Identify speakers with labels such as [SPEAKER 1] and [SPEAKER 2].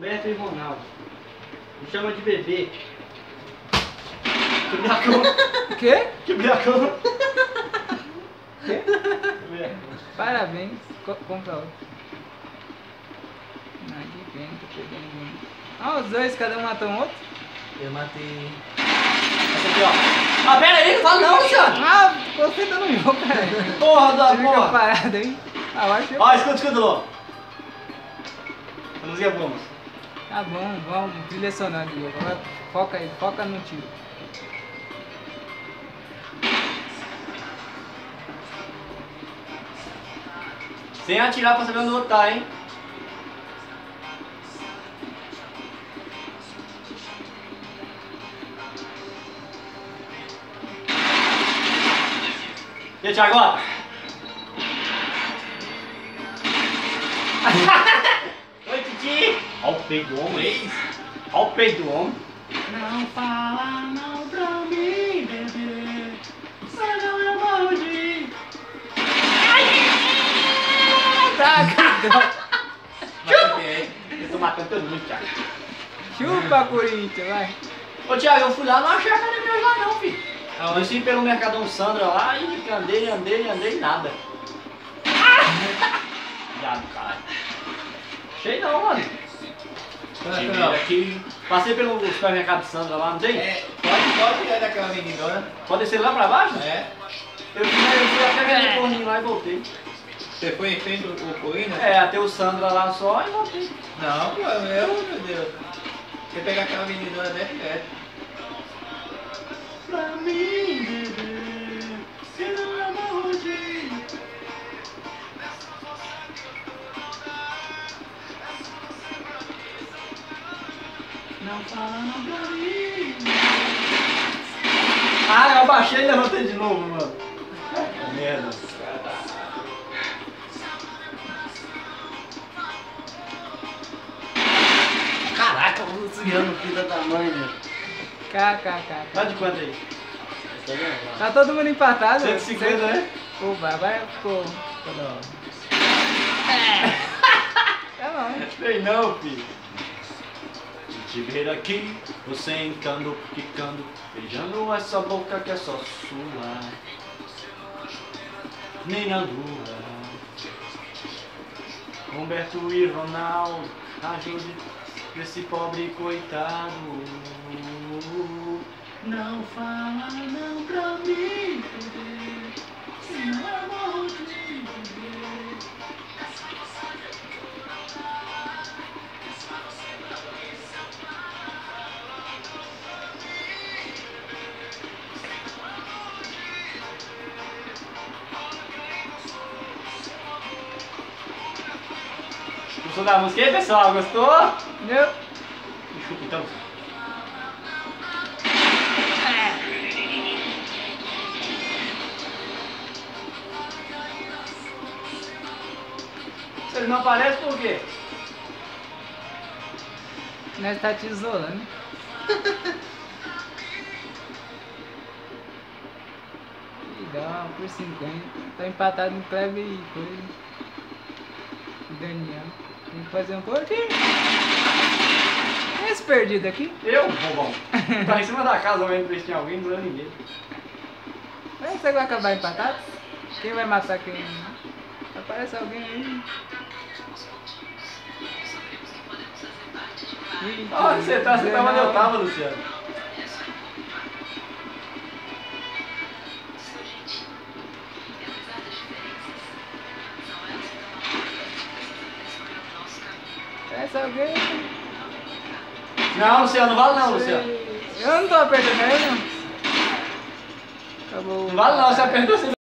[SPEAKER 1] Humberto e Ronaldo. Me chama de bebê. Quebracão.
[SPEAKER 2] O quê?
[SPEAKER 1] Quebracão.
[SPEAKER 2] Quê? Parabéns. Co compra outro. Não, que bem, tô pegando um. Ah, os dois, cada um matou um outro?
[SPEAKER 3] Eu matei.
[SPEAKER 1] Essa aqui, ó. Ah, pera aí, não fala não, Luciano.
[SPEAKER 2] Ah, você tá no jogo, cara.
[SPEAKER 1] Porra da
[SPEAKER 2] Você
[SPEAKER 1] porra.
[SPEAKER 2] parado aí. Ah, eu acho que...
[SPEAKER 1] Ó, escuta, escuta, Lô. Vamos ver, vamos.
[SPEAKER 2] Tá bom, vamos. Trilha sonora de jogo. Agora foca aí, foca no tiro.
[SPEAKER 1] Sem atirar pra saber onde outro tá, hein? E aí, Thiago, Ó o peito do homem. Ó o peito do homem. Não fala não pra mim, bebê. Senão eu morro de...
[SPEAKER 2] Tá, cara.
[SPEAKER 3] Matei.
[SPEAKER 1] Eu tô matando todo mundo, Thiago.
[SPEAKER 2] Chupa, Corinthians, vai.
[SPEAKER 1] Ô, Thiago, eu fui lá, não achei a cara meus lá não, filho. Eu desci pelo Mercadão Sandra lá e andei, andei, andei, nada. Viado, caralho. Achei não, mano. Aqui. Passei pelo supermercado Sandra lá, não tem?
[SPEAKER 3] É, pode, pode ir daquela menina,
[SPEAKER 1] Pode descer lá pra baixo?
[SPEAKER 3] É.
[SPEAKER 1] Eu fui, eu fui até ver o forninho lá e voltei.
[SPEAKER 3] Você foi em frente ao Corinthians?
[SPEAKER 1] É, até o Sandra lá só e voltei.
[SPEAKER 3] Não, pô, eu, meu Deus. Você pegar aquela menina deve perto.
[SPEAKER 1] Pra mim, bebê, Ah, eu abaixei e levantei de novo, mano. Merda. Caraca, eu tô virando filho da mãe, meu.
[SPEAKER 2] KKK.
[SPEAKER 1] Tá de quanto aí?
[SPEAKER 2] Tá todo mundo empatado?
[SPEAKER 1] 150, né?
[SPEAKER 2] Pô, vai, vai, ficou. ficou da hora. Tá bom.
[SPEAKER 1] Sei não, filho. Te ver aqui, você entrando, quicando, beijando essa boca que é só sua. Nem na lua. Humberto e Ronaldo, ajude esse pobre coitado. Não fala não pra mim, Gostou da música aí, pessoal? Gostou?
[SPEAKER 2] Meu.
[SPEAKER 1] Desculpa, então. Vocês não aparecem por quê?
[SPEAKER 2] Nós tá te isolando. Legal, por 50. Tá empatado no Kleber e coisa. Daniel. Tem que fazer um pouquinho. Esse perdido aqui?
[SPEAKER 1] Eu, bobão. Tá em cima da casa vendo ver se tinha alguém, não é ninguém.
[SPEAKER 2] Mas que vai acabar empatado? Quem vai matar quem? Aparece alguém aí.
[SPEAKER 1] Onde você tá? Você tava onde eu tava, Luciano.
[SPEAKER 2] Alguém.
[SPEAKER 1] Não, Luciano, não vale não, Luciano.
[SPEAKER 2] Eu não tô apertando ele, não. Acabou.
[SPEAKER 1] Não vale não, você apertou, você